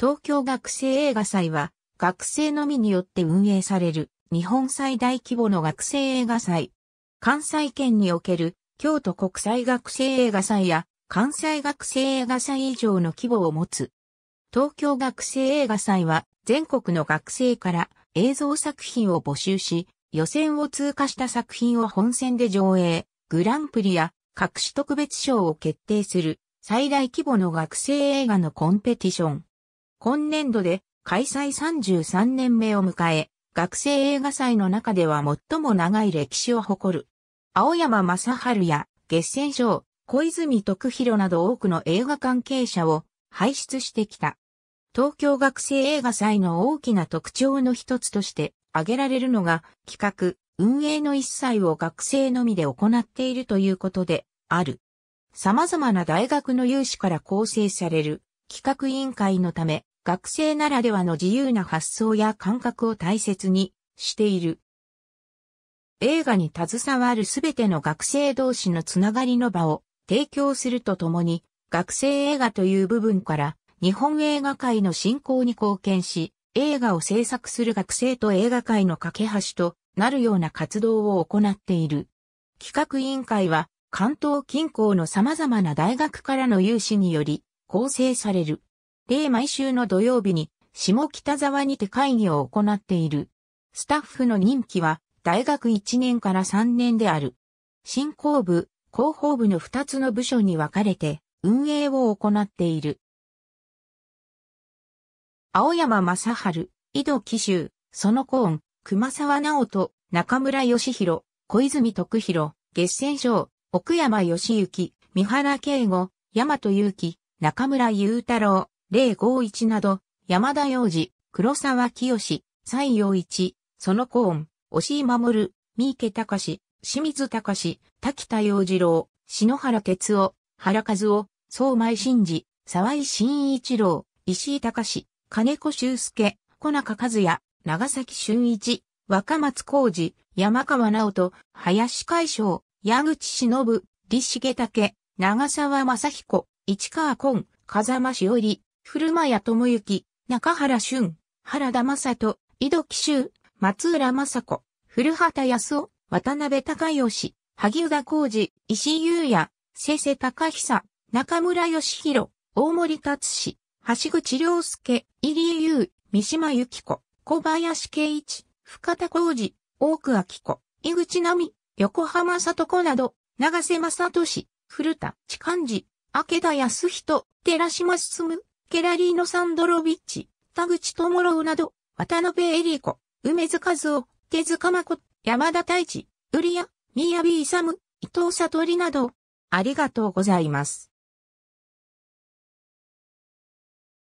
東京学生映画祭は学生のみによって運営される日本最大規模の学生映画祭。関西圏における京都国際学生映画祭や関西学生映画祭以上の規模を持つ。東京学生映画祭は全国の学生から映像作品を募集し、予選を通過した作品を本戦で上映、グランプリや各種特別賞を決定する最大規模の学生映画のコンペティション。今年度で開催33年目を迎え、学生映画祭の中では最も長い歴史を誇る。青山正春や月戦賞、小泉徳弘など多くの映画関係者を輩出してきた。東京学生映画祭の大きな特徴の一つとして挙げられるのが企画、運営の一切を学生のみで行っているということである。様々な大学の有志から構成される企画委員会のため、学生ならではの自由な発想や感覚を大切にしている。映画に携わるすべての学生同士のつながりの場を提供するとともに、学生映画という部分から日本映画界の振興に貢献し、映画を制作する学生と映画界の架け橋となるような活動を行っている。企画委員会は関東近郊の様々な大学からの有志により構成される。例毎週の土曜日に下北沢にて会議を行っている。スタッフの任期は大学1年から3年である。進行部、広報部の2つの部署に分かれて運営を行っている。青山正春、井戸紀州、そのコーン、熊沢直人、中村義弘、小泉徳弘、月戦賞、奥山義行、三原慶吾、大和祐樹、中村雄太郎、霊五一など、山田洋次、黒沢清、西洋一、そのコーン、押井守、三池隆、清水隆、滝田洋次郎、篠原哲夫、原和夫、相前真治、沢井新一郎、石井隆、金子修介、小中和也、長崎俊一、若松浩二、山川直人、林海将、矢口忍、李重武、長沢正彦、市川紺、風間しおり、古間谷智之、中原俊、原田正人、井戸紀修、松浦正子、古畑康夫、渡辺隆義、萩生田浩二、石井優也、瀬瀬隆久、中村義弘、大森達志、橋口良介、入江優、三島由紀子、小林圭一、深田浩二、大久明子、井口奈美、横浜里子など、長瀬正俊、古田千漢治、明田康人、寺島進、ケラリーノ・サンドロビッチ、田口智郎など、渡辺恵里子、梅津和夫、手塚誠、山田太一、ウリア、宮城勇、伊藤悟りなど、ありがとうございます。